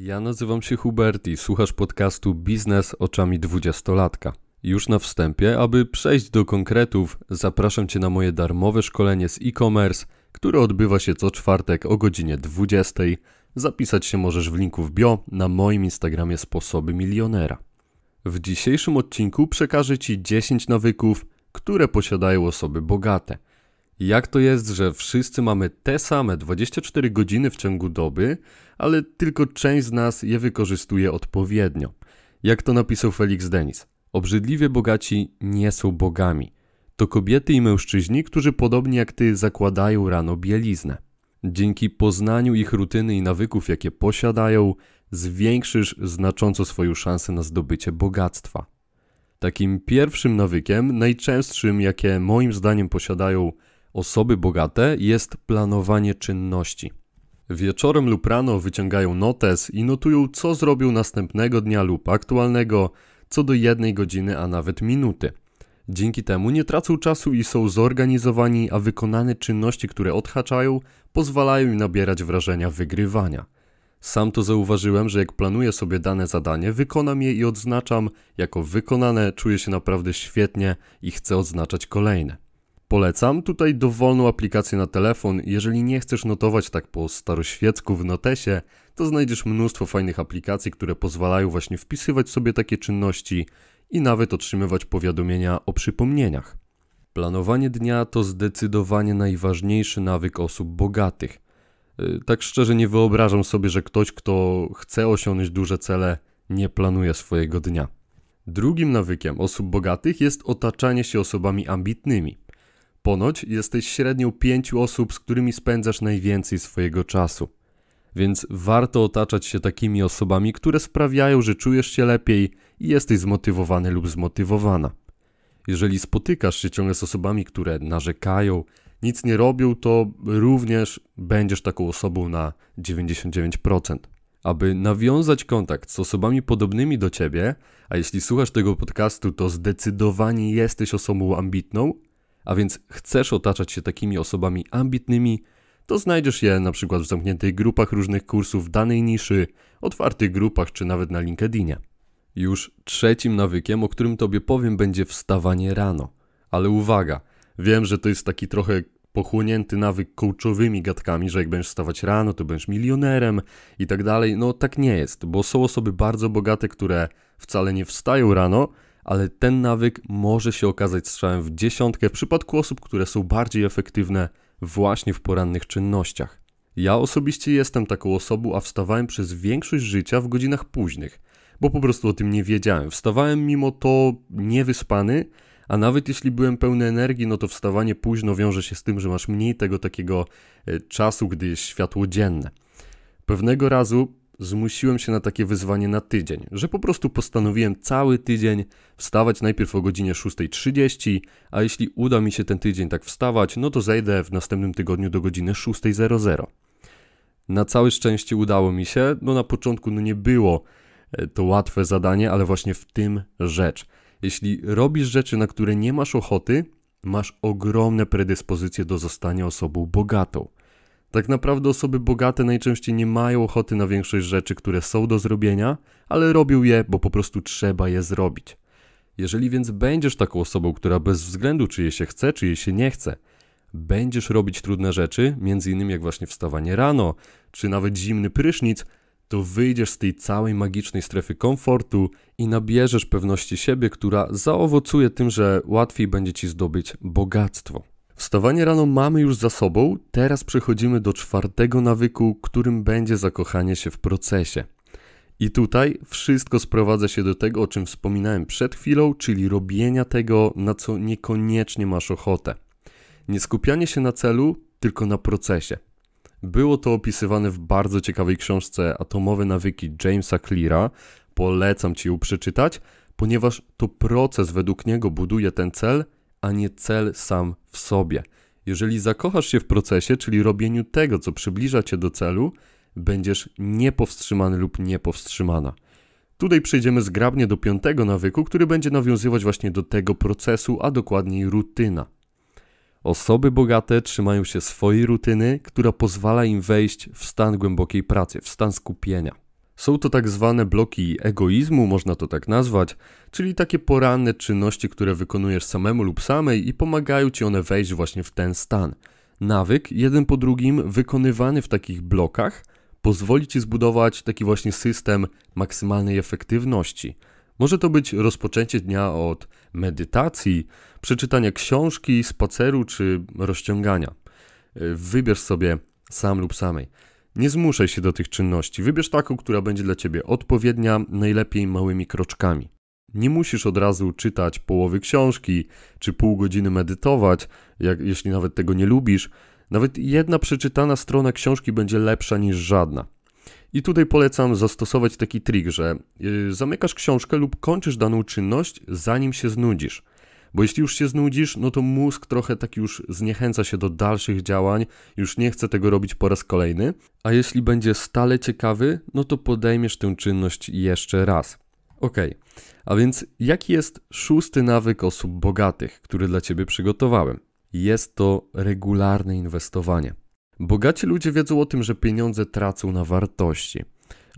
Ja nazywam się Hubert i słuchasz podcastu Biznes oczami dwudziestolatka. Już na wstępie, aby przejść do konkretów, zapraszam Cię na moje darmowe szkolenie z e-commerce, które odbywa się co czwartek o godzinie 20. Zapisać się możesz w linku w bio na moim Instagramie Sposoby Milionera. W dzisiejszym odcinku przekażę Ci 10 nawyków, które posiadają osoby bogate – jak to jest, że wszyscy mamy te same 24 godziny w ciągu doby, ale tylko część z nas je wykorzystuje odpowiednio? Jak to napisał Felix Denis? Obrzydliwie bogaci nie są bogami. To kobiety i mężczyźni, którzy podobnie jak ty zakładają rano bieliznę. Dzięki poznaniu ich rutyny i nawyków, jakie posiadają, zwiększysz znacząco swoją szansę na zdobycie bogactwa. Takim pierwszym nawykiem, najczęstszym, jakie moim zdaniem posiadają Osoby bogate jest planowanie czynności. Wieczorem lub rano wyciągają notes i notują, co zrobią następnego dnia lub aktualnego, co do jednej godziny, a nawet minuty. Dzięki temu nie tracą czasu i są zorganizowani, a wykonane czynności, które odhaczają, pozwalają im nabierać wrażenia wygrywania. Sam to zauważyłem, że jak planuję sobie dane zadanie, wykonam je i odznaczam jako wykonane, czuję się naprawdę świetnie i chcę odznaczać kolejne. Polecam tutaj dowolną aplikację na telefon. Jeżeli nie chcesz notować tak po staroświecku w notesie, to znajdziesz mnóstwo fajnych aplikacji, które pozwalają właśnie wpisywać sobie takie czynności i nawet otrzymywać powiadomienia o przypomnieniach. Planowanie dnia to zdecydowanie najważniejszy nawyk osób bogatych. Y, tak szczerze nie wyobrażam sobie, że ktoś, kto chce osiągnąć duże cele, nie planuje swojego dnia. Drugim nawykiem osób bogatych jest otaczanie się osobami ambitnymi. Ponoć jesteś średnią pięciu osób, z którymi spędzasz najwięcej swojego czasu. Więc warto otaczać się takimi osobami, które sprawiają, że czujesz się lepiej i jesteś zmotywowany lub zmotywowana. Jeżeli spotykasz się ciągle z osobami, które narzekają, nic nie robią, to również będziesz taką osobą na 99%. Aby nawiązać kontakt z osobami podobnymi do ciebie, a jeśli słuchasz tego podcastu, to zdecydowanie jesteś osobą ambitną, a więc chcesz otaczać się takimi osobami ambitnymi, to znajdziesz je na przykład w zamkniętych grupach różnych kursów danej niszy, otwartych grupach czy nawet na LinkedInie. Już trzecim nawykiem, o którym tobie powiem, będzie wstawanie rano. Ale uwaga, wiem, że to jest taki trochę pochłonięty nawyk coachowymi gadkami, że jak będziesz wstawać rano, to będziesz milionerem i tak dalej. No tak nie jest, bo są osoby bardzo bogate, które wcale nie wstają rano, ale ten nawyk może się okazać strzałem w dziesiątkę w przypadku osób, które są bardziej efektywne właśnie w porannych czynnościach. Ja osobiście jestem taką osobą, a wstawałem przez większość życia w godzinach późnych, bo po prostu o tym nie wiedziałem. Wstawałem mimo to niewyspany, a nawet jeśli byłem pełny energii, no to wstawanie późno wiąże się z tym, że masz mniej tego takiego e, czasu, gdy jest światło dzienne. Pewnego razu zmusiłem się na takie wyzwanie na tydzień, że po prostu postanowiłem cały tydzień wstawać najpierw o godzinie 6.30, a jeśli uda mi się ten tydzień tak wstawać, no to zejdę w następnym tygodniu do godziny 6.00. Na całe szczęście udało mi się, no na początku no nie było e, to łatwe zadanie, ale właśnie w tym rzecz. Jeśli robisz rzeczy, na które nie masz ochoty, masz ogromne predyspozycje do zostania osobą bogatą. Tak naprawdę osoby bogate najczęściej nie mają ochoty na większość rzeczy, które są do zrobienia, ale robią je, bo po prostu trzeba je zrobić. Jeżeli więc będziesz taką osobą, która bez względu czy jej się chce, czy jej się nie chce, będziesz robić trudne rzeczy, między innymi jak właśnie wstawanie rano, czy nawet zimny prysznic, to wyjdziesz z tej całej magicznej strefy komfortu i nabierzesz pewności siebie, która zaowocuje tym, że łatwiej będzie ci zdobyć bogactwo. Wstawanie rano mamy już za sobą, teraz przechodzimy do czwartego nawyku, którym będzie zakochanie się w procesie. I tutaj wszystko sprowadza się do tego, o czym wspominałem przed chwilą, czyli robienia tego, na co niekoniecznie masz ochotę. Nie skupianie się na celu, tylko na procesie. Było to opisywane w bardzo ciekawej książce Atomowe nawyki Jamesa Cleara. Polecam ci ją przeczytać, ponieważ to proces według niego buduje ten cel – a nie cel sam w sobie. Jeżeli zakochasz się w procesie, czyli robieniu tego, co przybliża cię do celu, będziesz niepowstrzymany lub niepowstrzymana. Tutaj przejdziemy zgrabnie do piątego nawyku, który będzie nawiązywać właśnie do tego procesu, a dokładniej rutyna. Osoby bogate trzymają się swojej rutyny, która pozwala im wejść w stan głębokiej pracy, w stan skupienia. Są to tak zwane bloki egoizmu, można to tak nazwać, czyli takie poranne czynności, które wykonujesz samemu lub samej i pomagają ci one wejść właśnie w ten stan. Nawyk, jeden po drugim, wykonywany w takich blokach, pozwoli ci zbudować taki właśnie system maksymalnej efektywności. Może to być rozpoczęcie dnia od medytacji, przeczytania książki, spaceru czy rozciągania. Wybierz sobie sam lub samej. Nie zmuszaj się do tych czynności. Wybierz taką, która będzie dla ciebie odpowiednia, najlepiej małymi kroczkami. Nie musisz od razu czytać połowy książki czy pół godziny medytować, jak, jeśli nawet tego nie lubisz. Nawet jedna przeczytana strona książki będzie lepsza niż żadna. I tutaj polecam zastosować taki trik, że yy, zamykasz książkę lub kończysz daną czynność, zanim się znudzisz. Bo jeśli już się znudzisz, no to mózg trochę tak już zniechęca się do dalszych działań, już nie chce tego robić po raz kolejny, a jeśli będzie stale ciekawy, no to podejmiesz tę czynność jeszcze raz. Ok, a więc jaki jest szósty nawyk osób bogatych, który dla Ciebie przygotowałem? Jest to regularne inwestowanie. Bogaci ludzie wiedzą o tym, że pieniądze tracą na wartości.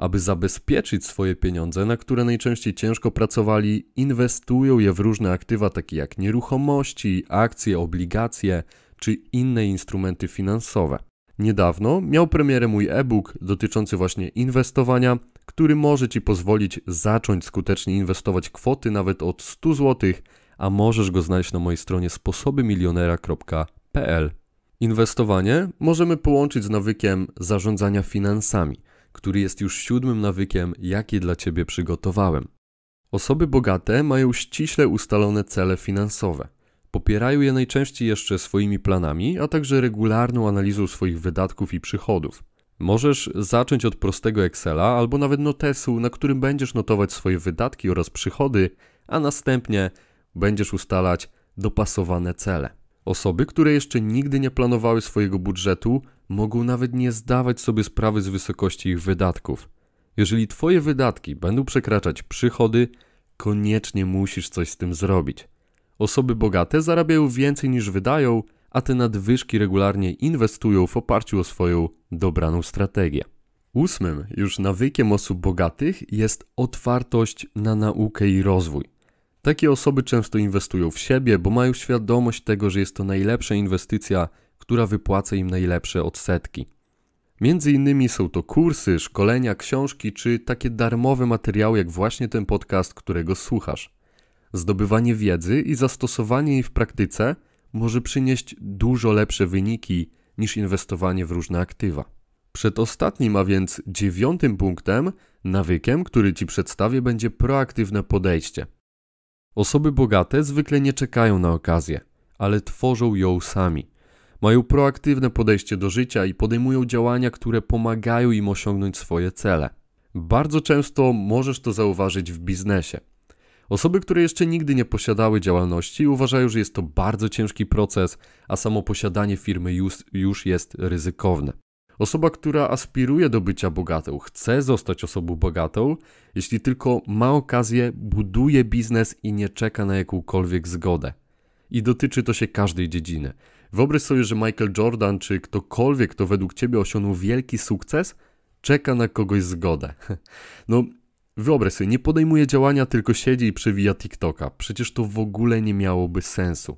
Aby zabezpieczyć swoje pieniądze, na które najczęściej ciężko pracowali, inwestują je w różne aktywa takie jak nieruchomości, akcje, obligacje czy inne instrumenty finansowe. Niedawno miał premierę mój e-book dotyczący właśnie inwestowania, który może Ci pozwolić zacząć skutecznie inwestować kwoty nawet od 100 zł, a możesz go znaleźć na mojej stronie sposobymilionera.pl. Inwestowanie możemy połączyć z nawykiem zarządzania finansami, który jest już siódmym nawykiem, jaki dla Ciebie przygotowałem. Osoby bogate mają ściśle ustalone cele finansowe. Popierają je najczęściej jeszcze swoimi planami, a także regularną analizą swoich wydatków i przychodów. Możesz zacząć od prostego Excela albo nawet notesu, na którym będziesz notować swoje wydatki oraz przychody, a następnie będziesz ustalać dopasowane cele. Osoby, które jeszcze nigdy nie planowały swojego budżetu, mogą nawet nie zdawać sobie sprawy z wysokości ich wydatków. Jeżeli Twoje wydatki będą przekraczać przychody, koniecznie musisz coś z tym zrobić. Osoby bogate zarabiają więcej niż wydają, a te nadwyżki regularnie inwestują w oparciu o swoją dobraną strategię. Ósmym już nawykiem osób bogatych jest otwartość na naukę i rozwój. Takie osoby często inwestują w siebie, bo mają świadomość tego, że jest to najlepsza inwestycja, która wypłaca im najlepsze odsetki. Między innymi są to kursy, szkolenia, książki czy takie darmowe materiały, jak właśnie ten podcast, którego słuchasz. Zdobywanie wiedzy i zastosowanie jej w praktyce może przynieść dużo lepsze wyniki niż inwestowanie w różne aktywa. Przed ostatnim, a więc dziewiątym punktem, nawykiem, który Ci przedstawię, będzie proaktywne podejście. Osoby bogate zwykle nie czekają na okazję, ale tworzą ją sami. Mają proaktywne podejście do życia i podejmują działania, które pomagają im osiągnąć swoje cele. Bardzo często możesz to zauważyć w biznesie. Osoby, które jeszcze nigdy nie posiadały działalności, uważają, że jest to bardzo ciężki proces, a samo posiadanie firmy już, już jest ryzykowne. Osoba, która aspiruje do bycia bogatą, chce zostać osobą bogatą, jeśli tylko ma okazję, buduje biznes i nie czeka na jakąkolwiek zgodę. I dotyczy to się każdej dziedziny. Wyobraź sobie, że Michael Jordan czy ktokolwiek, kto według ciebie osiągnął wielki sukces, czeka na kogoś zgodę. No, wyobraź sobie, nie podejmuje działania, tylko siedzi i przewija TikToka. Przecież to w ogóle nie miałoby sensu.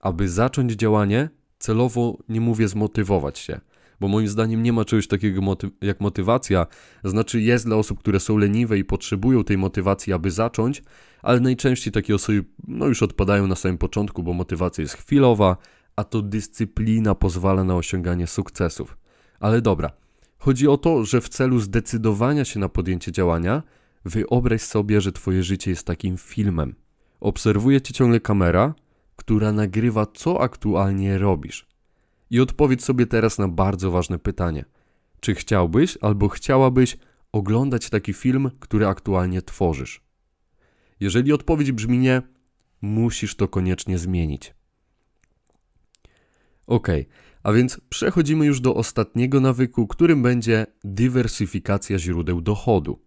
Aby zacząć działanie, celowo nie mówię zmotywować się – bo moim zdaniem nie ma czegoś takiego moty jak motywacja. Znaczy jest dla osób, które są leniwe i potrzebują tej motywacji, aby zacząć, ale najczęściej takie osoby no już odpadają na samym początku, bo motywacja jest chwilowa, a to dyscyplina pozwala na osiąganie sukcesów. Ale dobra, chodzi o to, że w celu zdecydowania się na podjęcie działania, wyobraź sobie, że twoje życie jest takim filmem. Obserwuje cię ciągle kamera, która nagrywa, co aktualnie robisz. I odpowiedz sobie teraz na bardzo ważne pytanie. Czy chciałbyś albo chciałabyś oglądać taki film, który aktualnie tworzysz? Jeżeli odpowiedź brzmi nie, musisz to koniecznie zmienić. Ok, a więc przechodzimy już do ostatniego nawyku, którym będzie dywersyfikacja źródeł dochodu.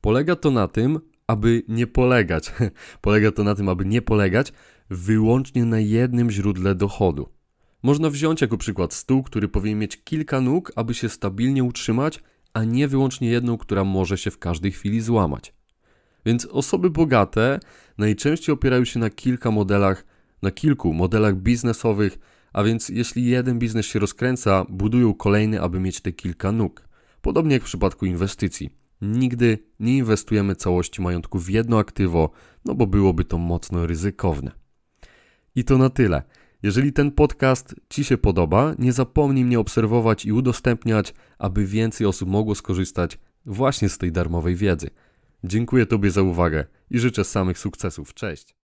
Polega to na tym, aby nie polegać, polega to na tym, aby nie polegać wyłącznie na jednym źródle dochodu. Można wziąć jako przykład stół, który powinien mieć kilka nóg, aby się stabilnie utrzymać, a nie wyłącznie jedną, która może się w każdej chwili złamać. Więc osoby bogate najczęściej opierają się na kilka modelach, na kilku modelach biznesowych, a więc jeśli jeden biznes się rozkręca, budują kolejny, aby mieć te kilka nóg. Podobnie jak w przypadku inwestycji. Nigdy nie inwestujemy całości majątku w jedno aktywo, no bo byłoby to mocno ryzykowne. I to na tyle. Jeżeli ten podcast Ci się podoba, nie zapomnij mnie obserwować i udostępniać, aby więcej osób mogło skorzystać właśnie z tej darmowej wiedzy. Dziękuję Tobie za uwagę i życzę samych sukcesów. Cześć!